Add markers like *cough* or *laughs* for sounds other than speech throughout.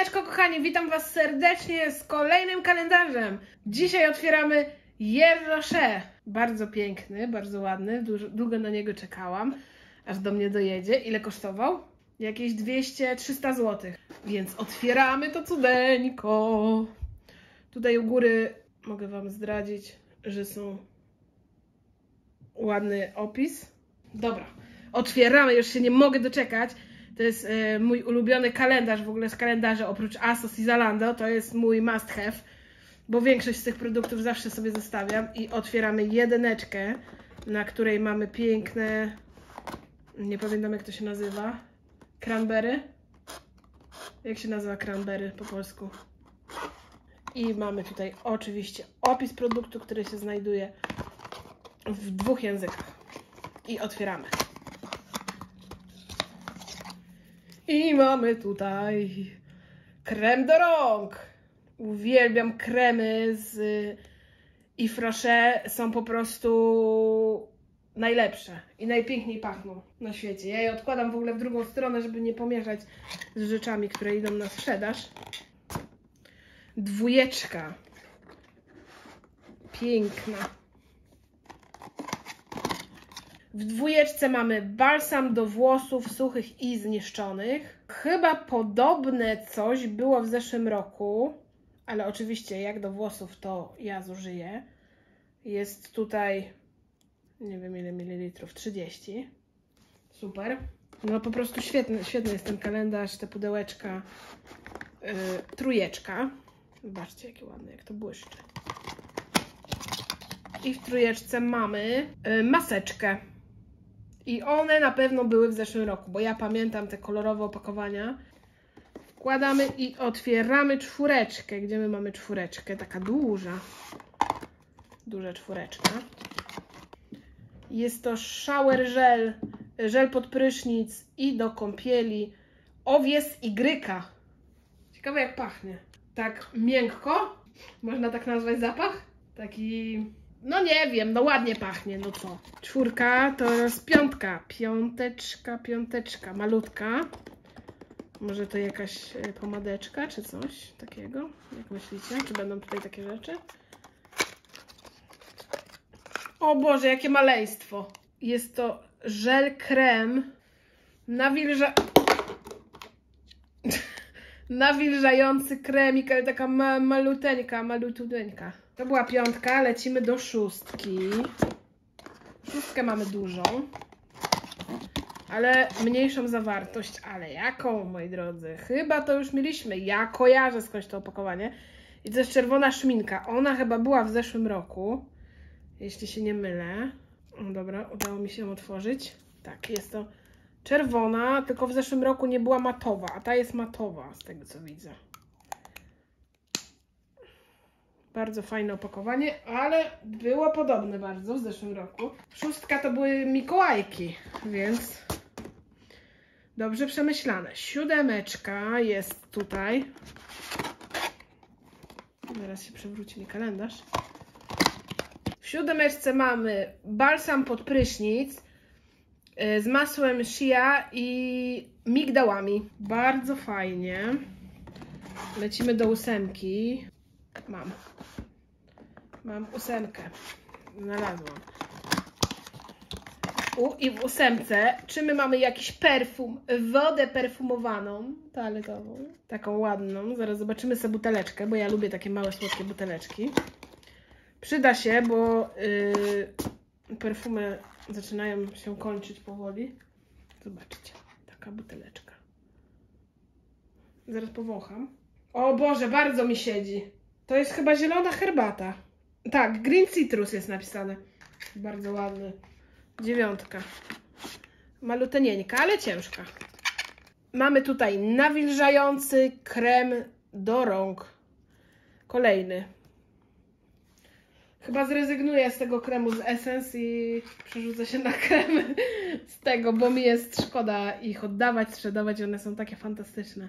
Siemaneczko kochani, witam Was serdecznie z kolejnym kalendarzem. Dzisiaj otwieramy Yerrosze. Bardzo piękny, bardzo ładny, dużo, długo na niego czekałam, aż do mnie dojedzie. Ile kosztował? Jakieś 200-300 zł. Więc otwieramy to cudeńko. Tutaj u góry mogę Wam zdradzić, że są ładny opis. Dobra, otwieramy, już się nie mogę doczekać. To jest e, mój ulubiony kalendarz w ogóle z kalendarza, oprócz Asos i Zalando, to jest mój must have, bo większość z tych produktów zawsze sobie zostawiam i otwieramy jedyneczkę, na której mamy piękne, nie pamiętam jak to się nazywa, cranberry. Jak się nazywa cranberry po polsku? I mamy tutaj oczywiście opis produktu, który się znajduje w dwóch językach. I otwieramy. I mamy tutaj krem do rąk. Uwielbiam kremy z Ifrosze. Są po prostu najlepsze i najpiękniej pachną na świecie. Ja je odkładam w ogóle w drugą stronę, żeby nie pomieszać z rzeczami, które idą na sprzedaż. Dwójeczka. Piękna. W dwójeczce mamy balsam do włosów suchych i zniszczonych. Chyba podobne coś było w zeszłym roku, ale oczywiście jak do włosów to ja zużyję. Jest tutaj, nie wiem ile mililitrów, 30. Super. No po prostu świetny, świetny jest ten kalendarz, te pudełeczka. Yy, trójeczka. Zobaczcie jakie ładne, jak to błyszczy. I w trójeczce mamy yy, maseczkę. I one na pewno były w zeszłym roku, bo ja pamiętam te kolorowe opakowania. Wkładamy i otwieramy czwóreczkę. Gdzie my mamy czwóreczkę? Taka duża. Duża czwóreczka. Jest to shower gel, żel pod prysznic i do kąpieli. Owies i gryka. Ciekawe jak pachnie. Tak miękko. Można tak nazwać zapach? Taki no nie wiem, no ładnie pachnie, no co. Czwórka to jest piątka. Piąteczka, piąteczka, malutka. Może to jakaś e, pomadeczka, czy coś takiego? Jak myślicie? Czy będą tutaj takie rzeczy? O Boże, jakie maleństwo. Jest to żel krem nawilża... *laughs* nawilżający kremik, ale taka ma maluteńka, malutudeńka. To była piątka, lecimy do szóstki. Szóstkę mamy dużą, ale mniejszą zawartość. Ale jaką, moi drodzy? Chyba to już mieliśmy. Ja kojarzę skądś to opakowanie. I to jest czerwona szminka. Ona chyba była w zeszłym roku, jeśli się nie mylę. Dobra, udało mi się ją otworzyć. Tak, jest to czerwona, tylko w zeszłym roku nie była matowa, a ta jest matowa, z tego co widzę. Bardzo fajne opakowanie, ale było podobne bardzo w zeszłym roku. Szóstka to były Mikołajki, więc dobrze przemyślane. Siódemeczka jest tutaj. Zaraz się przewróci mi kalendarz. W siódemeczce mamy balsam pod prysznic y, z masłem shia i migdałami. Bardzo fajnie. Lecimy do ósemki. Mam. Mam ósemkę. Znalazłam. U, I w ósemce, czy my mamy jakiś perfum, wodę perfumowaną, toaletową, taką ładną. Zaraz zobaczymy sobie buteleczkę, bo ja lubię takie małe, słodkie buteleczki. Przyda się, bo yy, perfumy zaczynają się kończyć powoli. Zobaczcie, taka buteleczka. Zaraz powącham. O Boże, bardzo mi siedzi. To jest chyba zielona herbata. Tak, Green Citrus jest napisane. Bardzo ładny. Dziewiątka. Malutenieńka, ale ciężka. Mamy tutaj nawilżający krem do rąk. Kolejny. Chyba zrezygnuję z tego kremu z Essence i przerzucę się na krem z tego, bo mi jest szkoda ich oddawać, sprzedawać. One są takie fantastyczne.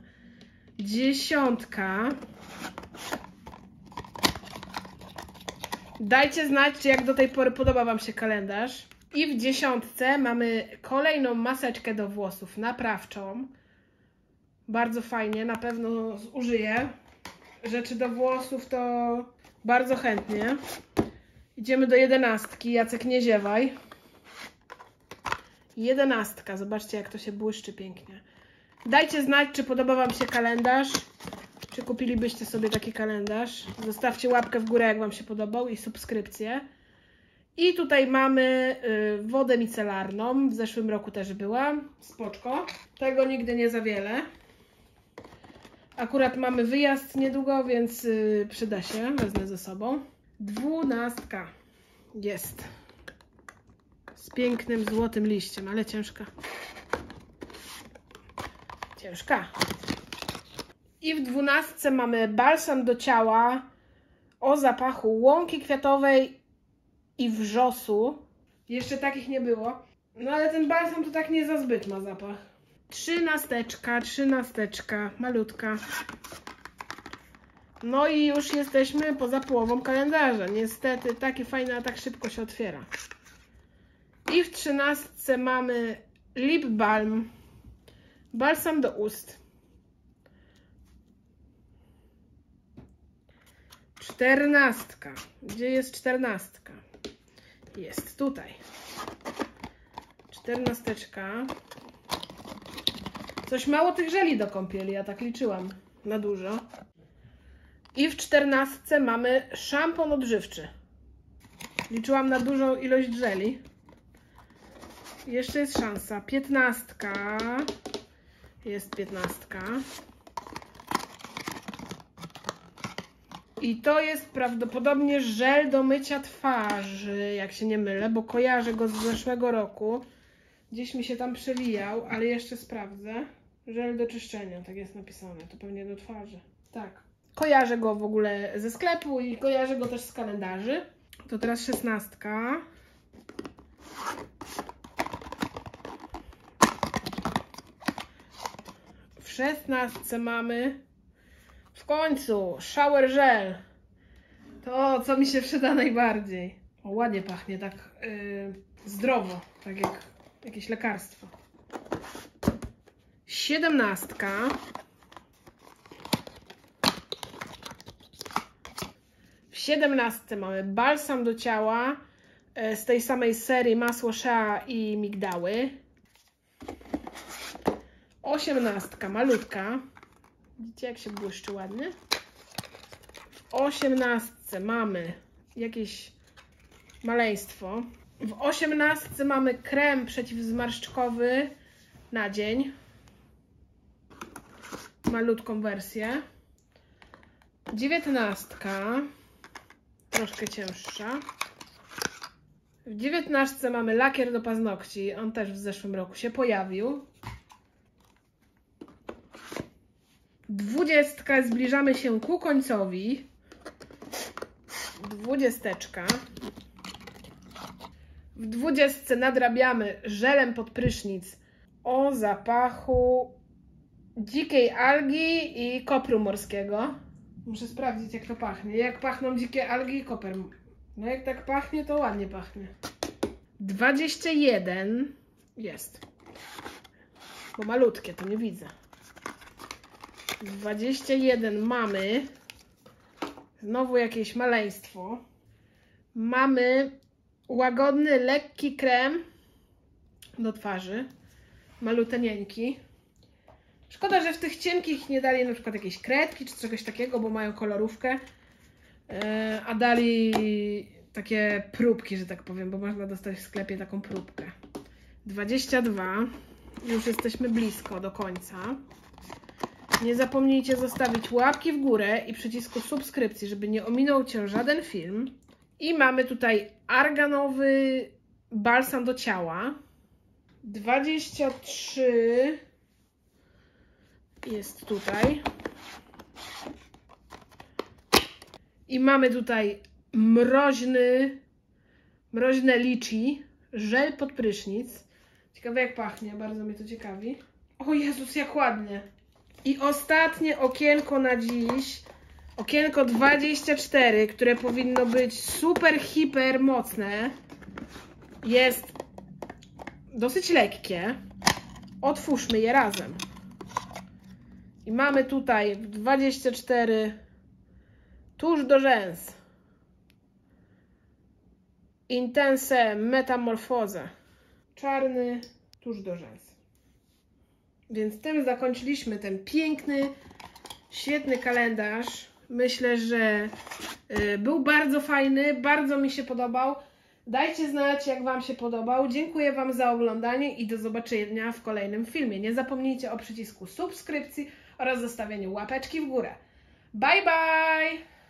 Dziesiątka. Dajcie znać, czy jak do tej pory podoba Wam się kalendarz. I w dziesiątce mamy kolejną maseczkę do włosów naprawczą. Bardzo fajnie, na pewno zużyję. Rzeczy do włosów to bardzo chętnie. Idziemy do jedenastki. Jacek, nie ziewaj. Jedenastka. Zobaczcie, jak to się błyszczy pięknie. Dajcie znać, czy podoba Wam się kalendarz. Czy kupilibyście sobie taki kalendarz. Zostawcie łapkę w górę, jak Wam się podobał i subskrypcję. I tutaj mamy y, wodę micelarną. W zeszłym roku też była. Spoczko. Tego nigdy nie za wiele. Akurat mamy wyjazd niedługo, więc y, przyda się. Wezmę ze sobą. Dwunastka. Jest. Z pięknym złotym liściem, ale ciężka. Ciężka. I w dwunastce mamy balsam do ciała o zapachu łąki kwiatowej i wrzosu. Jeszcze takich nie było. No ale ten balsam to tak nie za zbyt ma zapach. Trzynasteczka, trzynasteczka, malutka. No i już jesteśmy poza połową kalendarza. Niestety taki fajny, a tak szybko się otwiera. I w trzynastce mamy lip balm. Balsam do ust. Czternastka. Gdzie jest czternastka? Jest tutaj. Czternasteczka. Coś mało tych żeli do kąpieli, ja tak liczyłam. Na dużo. I w czternastce mamy szampon odżywczy. Liczyłam na dużą ilość żeli. Jeszcze jest szansa. Piętnastka. Jest piętnastka. I to jest prawdopodobnie żel do mycia twarzy, jak się nie mylę, bo kojarzę go z zeszłego roku. Gdzieś mi się tam przewijał, ale jeszcze sprawdzę. Żel do czyszczenia, tak jest napisane. To pewnie do twarzy. Tak. Kojarzę go w ogóle ze sklepu i kojarzę go też z kalendarzy. To teraz szesnastka. W szesnastce mamy w końcu shower gel. To, co mi się przyda najbardziej. O, ładnie pachnie, tak yy, zdrowo, tak jak jakieś lekarstwo. Siedemnastka. W siedemnastce mamy balsam do ciała yy, z tej samej serii masło shea i migdały. Osiemnastka, malutka. Widzicie, jak się błyszczy ładnie? W osiemnastce mamy jakieś maleństwo. W osiemnastce mamy krem przeciwzmarszczkowy na dzień. Malutką wersję. Dziewiętnastka. Troszkę cięższa. W dziewiętnastce mamy lakier do paznokci. On też w zeszłym roku się pojawił. Dwudziestka, zbliżamy się ku końcowi. Dwudziesteczka. W dwudziestce nadrabiamy żelem pod prysznic o zapachu dzikiej algi i kopru morskiego. Muszę sprawdzić, jak to pachnie. Jak pachną dzikie algi i koper. No jak tak pachnie, to ładnie pachnie. 21 jest. Bo malutkie, to nie widzę. 21 mamy. Znowu jakieś maleństwo. Mamy łagodny, lekki krem do twarzy. Malutenieńki. Szkoda, że w tych cienkich nie dali na przykład jakiejś kredki czy czegoś takiego, bo mają kolorówkę. E, a dali takie próbki, że tak powiem, bo można dostać w sklepie taką próbkę. 22. Już jesteśmy blisko do końca. Nie zapomnijcie zostawić łapki w górę i przycisku subskrypcji, żeby nie ominął Cię żaden film. I mamy tutaj arganowy balsam do ciała. 23 jest tutaj. I mamy tutaj mroźny, mroźne liczy, żel pod prysznic. Ciekawe jak pachnie, bardzo mnie to ciekawi. O Jezus, jak ładnie. I ostatnie okienko na dziś. Okienko 24, które powinno być super, hiper mocne. Jest dosyć lekkie. Otwórzmy je razem. I mamy tutaj 24 tuż do rzęs. Intense metamorfozę. Czarny tuż do rzęs. Więc tym zakończyliśmy ten piękny, świetny kalendarz. Myślę, że y, był bardzo fajny, bardzo mi się podobał. Dajcie znać, jak Wam się podobał. Dziękuję Wam za oglądanie i do zobaczenia w kolejnym filmie. Nie zapomnijcie o przycisku subskrypcji oraz zostawieniu łapeczki w górę. Bye bye!